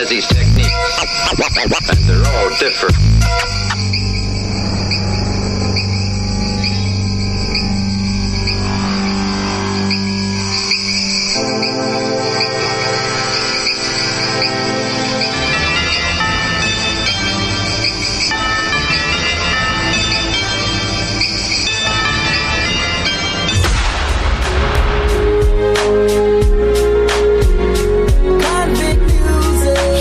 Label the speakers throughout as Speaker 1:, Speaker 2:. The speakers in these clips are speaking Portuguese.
Speaker 1: has these techniques, and they're all different.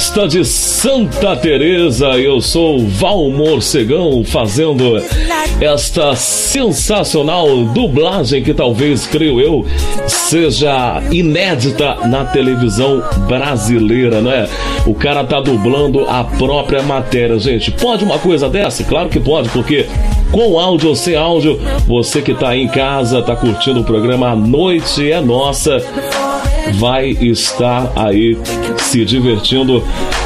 Speaker 2: Festa de Santa Teresa, eu sou Val Morcegão fazendo esta sensacional dublagem que talvez, creio eu, seja inédita na televisão brasileira, né? O cara tá dublando a própria matéria, gente. Pode uma coisa dessa? Claro que pode, porque com áudio ou sem áudio, você que tá aí em casa, tá curtindo o programa A Noite é Nossa vai estar aí se divertindo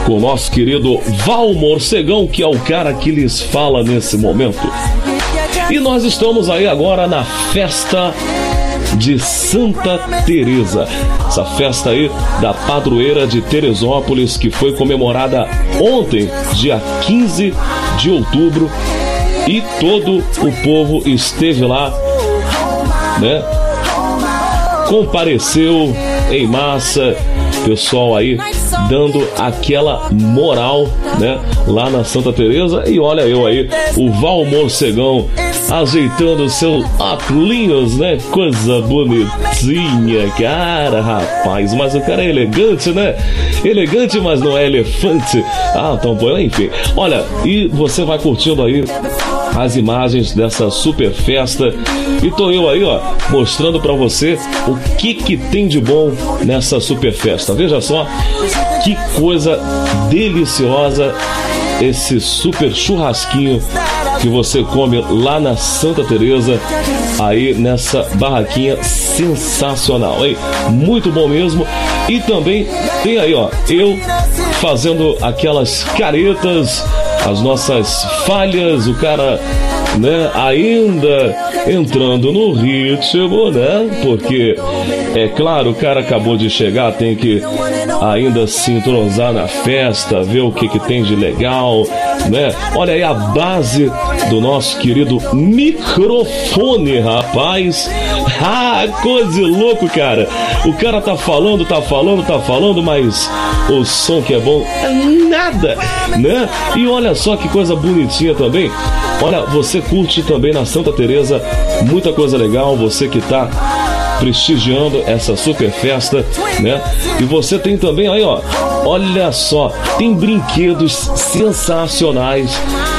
Speaker 2: com o nosso querido Val Morcegão, que é o cara que lhes fala nesse momento. E nós estamos aí agora na festa de Santa Teresa. Essa festa aí da padroeira de Teresópolis que foi comemorada ontem, dia 15 de outubro, e todo o povo esteve lá, né? Compareceu em massa, pessoal aí dando aquela moral, né, lá na Santa Teresa e olha eu aí, o Val Morcegão ajeitando seus aplinhos, né? Coisa bonitinha, cara, rapaz. Mas o cara é elegante, né? Elegante, mas não é elefante. Ah, então, enfim. Olha, e você vai curtindo aí as imagens dessa super festa. E tô eu aí, ó, mostrando para você o que que tem de bom nessa super festa. Veja só que coisa deliciosa esse super churrasquinho que você come lá na Santa Teresa, aí nessa barraquinha sensacional, hein? Muito bom mesmo. E também tem aí, ó, eu fazendo aquelas caretas, as nossas falhas, o cara né, ainda entrando no ritmo, né? Porque é claro, o cara acabou de chegar, tem que ainda se entrosar na festa, ver o que que tem de legal, né? Olha aí a base do nosso querido microfone, rapaz. Ah, coisa de louco, cara. O cara tá falando, tá falando, tá falando, mas o som que é bom é nada, né? E olha só que coisa bonitinha também. Olha, você curte também na Santa Teresa muita coisa legal, você que tá prestigiando essa super festa, né? E você tem também aí, ó, olha só, tem brinquedos sensacionais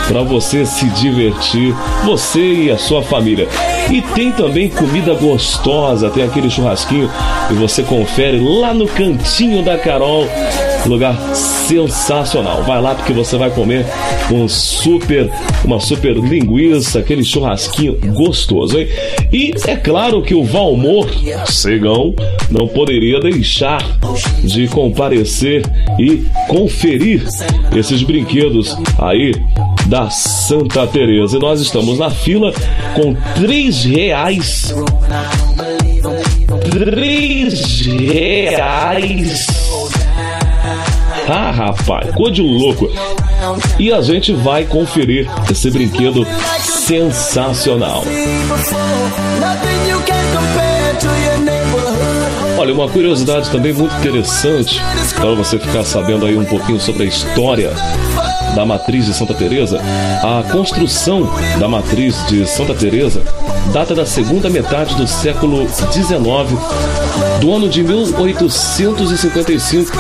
Speaker 2: para você se divertir, você e a sua família. E tem também comida gostosa, tem aquele churrasquinho e você confere lá no cantinho da Carol lugar sensacional. Vai lá porque você vai comer um super, uma super linguiça, aquele churrasquinho gostoso, hein? E é claro que o Valmor Cegão não poderia deixar de comparecer e conferir esses brinquedos aí da Santa Teresa. E nós estamos na fila com três reais. Três reais ah, rapaz, cor de louco. E a gente vai conferir esse brinquedo sensacional. Olha, uma curiosidade também muito interessante para você ficar sabendo aí um pouquinho sobre a história da matriz de Santa Teresa, a construção da matriz de Santa Teresa data da segunda metade do século XIX, do ano de 1855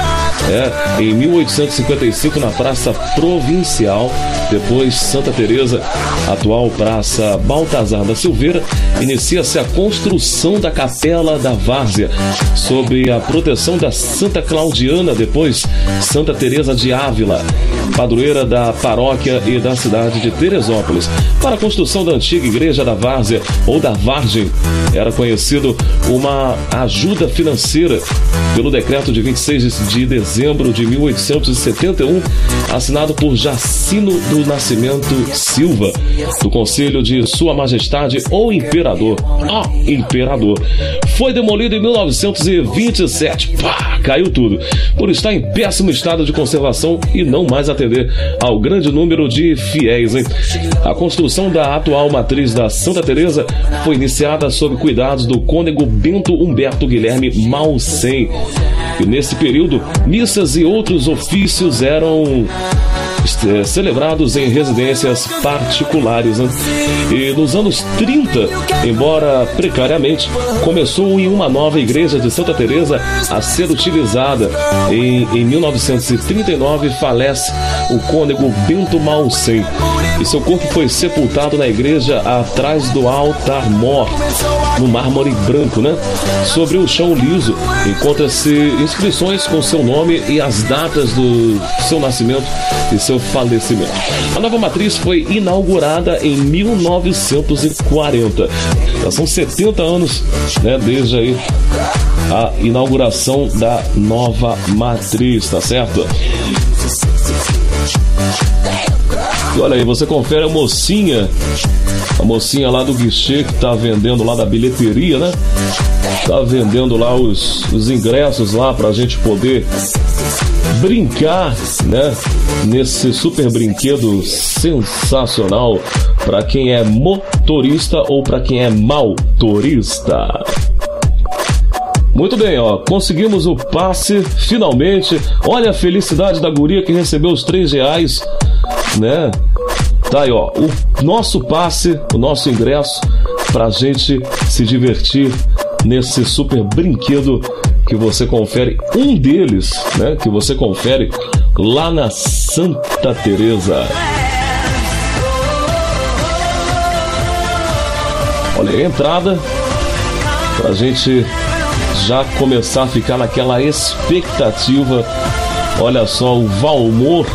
Speaker 2: é, em 1855 na Praça Provincial, depois Santa Teresa, atual Praça Baltazar da Silveira, inicia-se a construção da Capela da Várzea, sob a proteção da Santa Claudiana, depois Santa Teresa de Ávila, padroeira da paróquia e da cidade de Teresópolis. Para a construção da antiga igreja da Várzea, ou da Vargem. Era conhecido uma ajuda financeira pelo decreto de 26 de dezembro de 1871, assinado por Jacino do Nascimento Silva, do Conselho de Sua Majestade ou Imperador. Ah, Imperador. Foi demolido em 1927. Pá, caiu tudo. Por estar em péssimo estado de conservação e não mais atender ao grande número de fiéis. Hein? A construção da atual matriz da Santa Teresa foi iniciada sob cuidados do cônego Bento Humberto Guilherme Malcem. E nesse período, missas e outros ofícios eram celebrados em residências particulares. Né? E nos anos 30, embora precariamente, começou em uma nova igreja de Santa Teresa a ser utilizada. Em, em 1939 falece o cônego Bento Malcem e seu corpo foi sepultado na igreja atrás do altar mor, no mármore branco, né? Sobre o chão liso encontra-se inscrições com seu nome e as datas do seu nascimento e seu falecimento. A nova matriz foi inaugurada em 1940. Já são 70 anos, né, desde aí a inauguração da nova matriz, tá certo? E olha aí, você confere a mocinha, a mocinha lá do guichê que tá vendendo lá da bilheteria, né? Tá vendendo lá os, os ingressos lá pra gente poder brincar, né? Nesse super brinquedo sensacional para quem é motorista ou para quem é motorista. Muito bem, ó, conseguimos o passe finalmente. Olha a felicidade da guria que recebeu os três reais né? Tá aí, ó, o nosso passe, o nosso ingresso pra gente se divertir nesse super brinquedo que você confere, um deles, né, que você confere lá na Santa Teresa. Olha a entrada pra gente já começar a ficar naquela expectativa. Olha só o Valmor,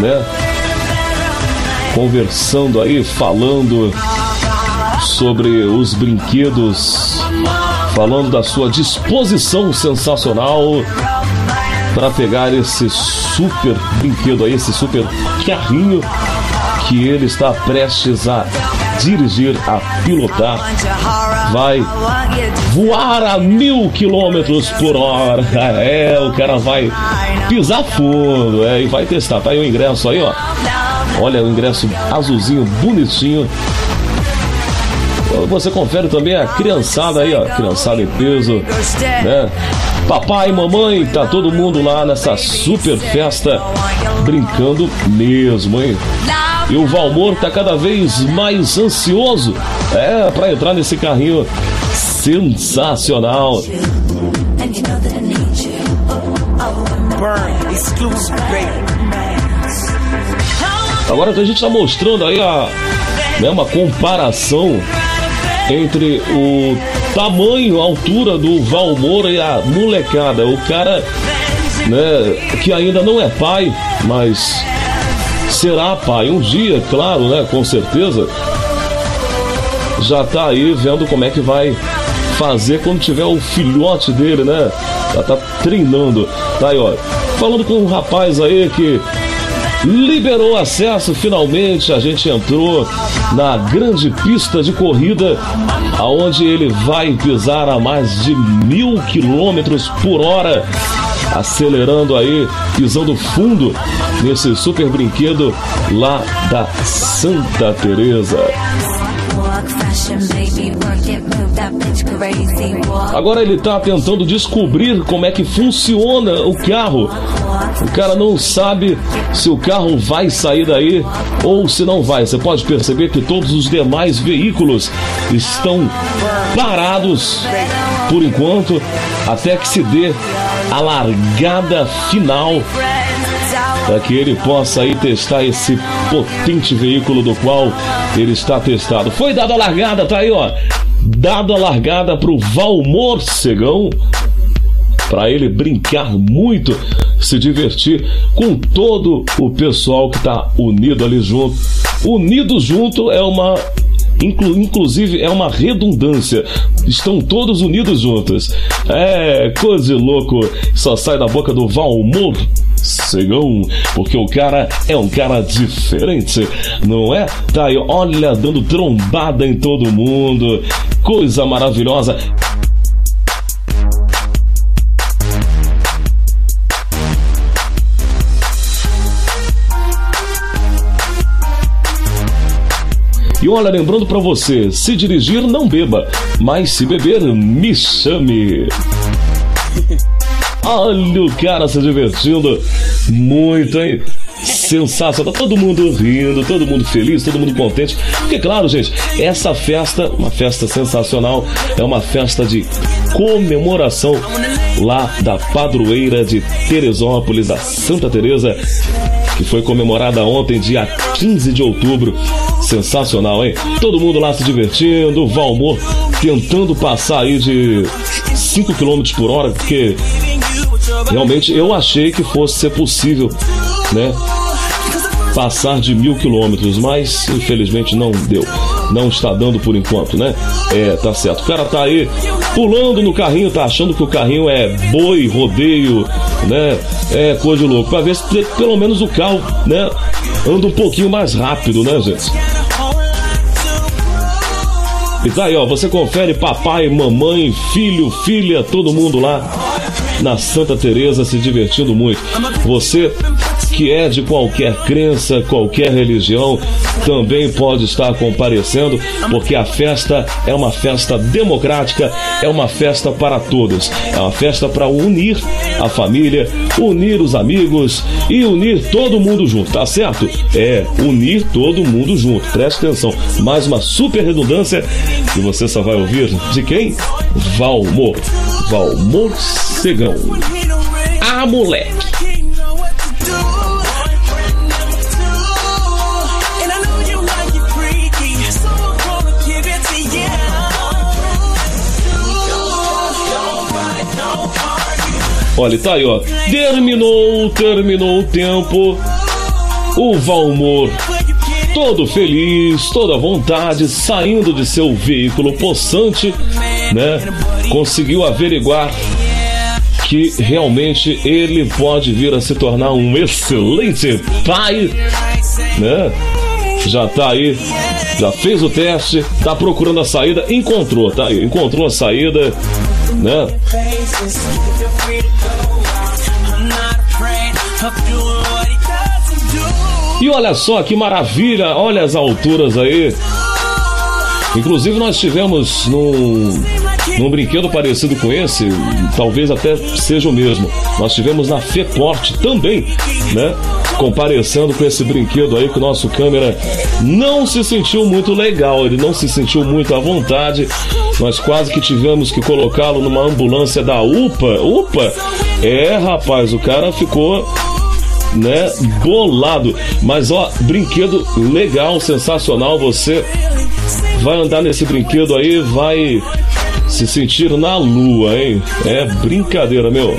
Speaker 2: né? conversando aí, falando sobre os brinquedos, falando da sua disposição sensacional para pegar esse super brinquedo aí, esse super carrinho que ele está prestes a dirigir, a pilotar. Vai voar a mil quilômetros por hora. É, o cara vai pisar fundo, é, e vai testar. Tá aí o ingresso aí, ó. Olha o ingresso azulzinho, bonitinho. Você confere também a criançada aí, ó. Criançada em peso, né? Papai, mamãe, tá todo mundo lá nessa super festa brincando mesmo, hein? E o Valmor tá cada vez mais ansioso, é, para entrar nesse carrinho sensacional. Agora que a gente está mostrando aí a, né, uma comparação entre o tamanho, a altura do Valmor e a molecada. O cara, né, que ainda não é pai, mas será pai um dia, claro, né, com certeza. Já tá aí vendo como é que vai fazer quando tiver o filhote dele, né? Já tá treinando. Tá aí, ó. Falando com um rapaz aí que liberou acesso finalmente. A gente entrou na grande pista de corrida, aonde ele vai pisar a mais de mil quilômetros por hora, acelerando aí, pisando fundo nesse super brinquedo lá da Santa Teresa. Agora ele está tentando descobrir como é que funciona o carro. O cara não sabe se o carro vai sair daí ou se não vai. Você pode perceber que todos os demais veículos estão parados por enquanto até que se dê a largada final para que ele possa aí testar esse potente veículo do qual ele está testado. Foi dada a largada, tá aí, ó. Dada a largada pro Valmor Cegão para ele brincar muito, se divertir com todo o pessoal que está unido ali junto. Unido junto é uma Inclu inclusive é uma redundância. Estão todos unidos juntos. É, coisa de louco. Só sai da boca do Valmor Segão, porque o cara é um cara diferente, não é? Tá aí, olha, dando trombada em todo mundo. Coisa maravilhosa. E olha, lembrando para você, se dirigir, não beba, mas se beber, me chame. Olha o cara se divertindo muito, hein? Sensacional, tá todo mundo rindo, todo mundo feliz, todo mundo contente. Porque, claro, gente, essa festa, uma festa sensacional, é uma festa de comemoração lá da padroeira de Teresópolis, da Santa Teresa, que foi comemorada ontem, dia 15 de outubro. Sensacional, hein? Todo mundo lá se divertindo, Valmor tentando passar aí de 5 km por hora, porque realmente eu achei que fosse ser possível, né? Passar de mil quilômetros, mas infelizmente não deu. Não está dando por enquanto, né? É, tá certo. O cara tá aí pulando no carrinho, tá achando que o carrinho é boi, rodeio, né? É coisa de louco. Pra ver se pelo menos o carro, né? Anda um pouquinho mais rápido, né, gente? E tá aí, ó, você confere papai, mamãe, filho, filha, todo mundo lá na Santa Teresa se divertindo muito. Você que é de qualquer crença, qualquer religião, também pode estar comparecendo, porque a festa é uma festa democrática, é uma festa para todos, é uma festa para unir a família, unir os amigos e unir todo mundo junto, tá certo? É, unir todo mundo junto, preste atenção. Mais uma super redundância que você só vai ouvir de quem? Valmor. Valmor Segão. Ah, moleque! Olha, tá aí, ó. Terminou, terminou o tempo. O Valmor, todo feliz, toda vontade, saindo de seu veículo possante, né? Conseguiu averiguar que realmente ele pode vir a se tornar um excelente pai, né? Já tá aí, já fez o teste, tá procurando a saída, encontrou, tá aí, encontrou a saída, né? E olha só que maravilha, olha as alturas aí. Inclusive nós tivemos num, num brinquedo parecido com esse, talvez até seja o mesmo. Nós tivemos na Feporte também, né? Comparecendo com esse brinquedo aí que o nosso câmera não se sentiu muito legal, ele não se sentiu muito à vontade. Nós quase que tivemos que colocá-lo numa ambulância da UPA. UPA? É, rapaz, o cara ficou né? Bolado. Mas ó, brinquedo legal, sensacional. Você vai andar nesse brinquedo aí, vai se sentir na lua, hein? É brincadeira, meu.